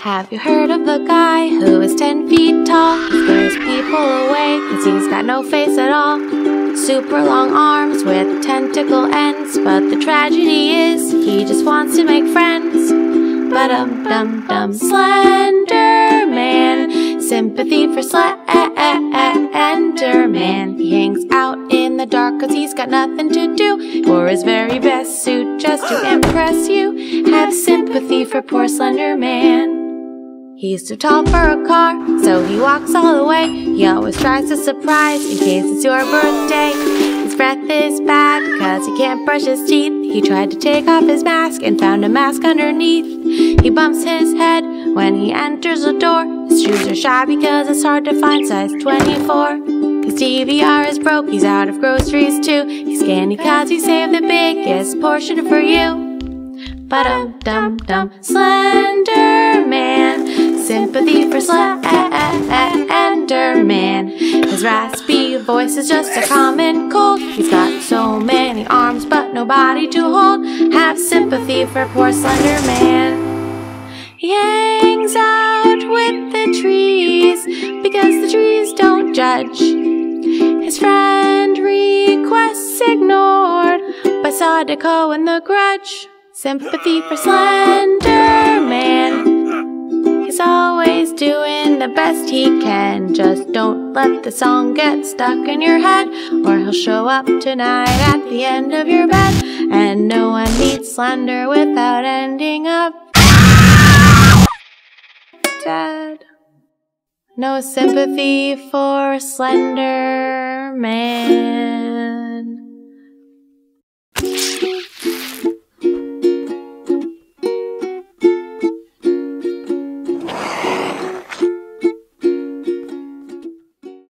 Have you heard of the guy who is 10 feet tall? He scares people away cause he's got no face at all. Super long arms with tentacle ends, but the tragedy is he just wants to make friends. But um dum dum Slender Man, sympathy for Slender Man. He hangs out in the dark cause he's got nothing to do. Wore his very best suit just to impress you. Have sympathy for poor Slender Man. He's too tall for a car, so he walks all the way. He always tries to surprise in case it's your birthday. His breath is bad because he can't brush his teeth. He tried to take off his mask and found a mask underneath. He bumps his head when he enters a door. His shoes are shabby because it's hard to find size 24. His DVR is broke, he's out of groceries too. He's scanny cause he saved the biggest portion for you. But um dum dum Slender Sympathy for Slender Man His raspy voice is just a common cold. He's got so many arms but nobody to hold. Have sympathy for poor Slender Man He hangs out with the trees Because the trees don't judge. His friend requests ignored By Sadako and the Grudge. Sympathy for Slender doing the best he can. Just don't let the song get stuck in your head, or he'll show up tonight at the end of your bed. And no one needs Slender without ending up dead. No sympathy for Slender Man.